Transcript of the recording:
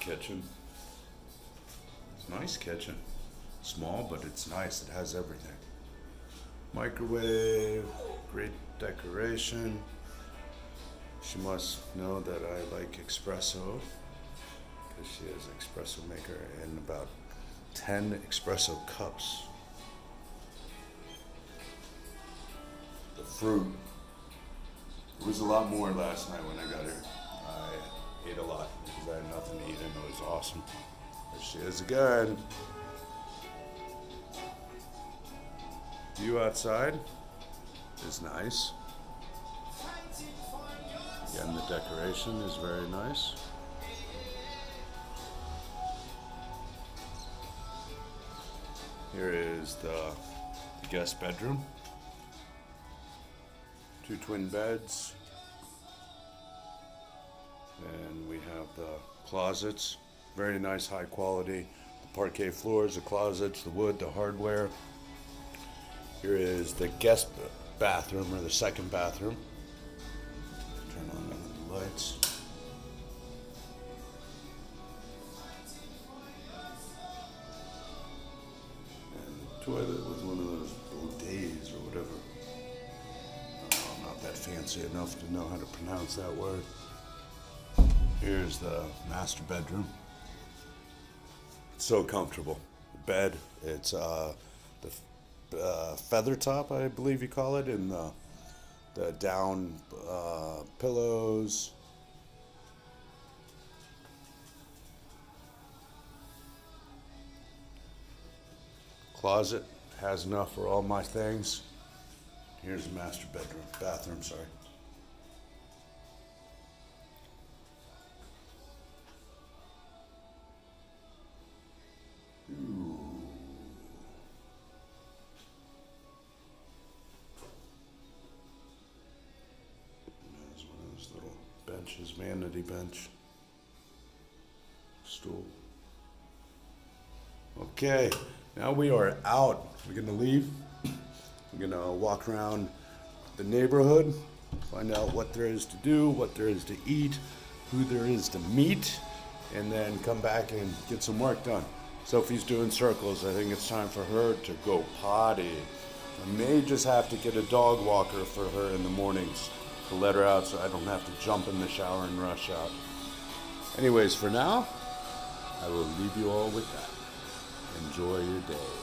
kitchen. It's a nice kitchen. Small, but it's nice. It has everything. Microwave, great decoration. She must know that I like espresso because she is an espresso maker and about 10 espresso cups. The fruit. It was a lot more last night when I got here. I ate a lot was awesome. There she is again. View outside is nice. Again, the decoration is very nice. Here is the guest bedroom. Two twin beds. And have the closets. Very nice, high quality. The parquet floors, the closets, the wood, the hardware. Here is the guest bathroom or the second bathroom. Turn on the lights. And the toilet was one of those bidets or whatever. Oh, not that fancy enough to know how to pronounce that word. Here's the master bedroom. It's so comfortable. Bed, it's uh, the uh, feather top, I believe you call it, and the, the down uh, pillows. Closet has enough for all my things. Here's the master bedroom, bathroom, sorry. Benches, vanity bench, stool. Okay, now we are out. We're gonna leave. We're gonna walk around the neighborhood, find out what there is to do, what there is to eat, who there is to meet, and then come back and get some work done. Sophie's doing circles. I think it's time for her to go potty. I may just have to get a dog walker for her in the mornings to let her out so I don't have to jump in the shower and rush out. Anyways, for now, I will leave you all with that. Enjoy your day.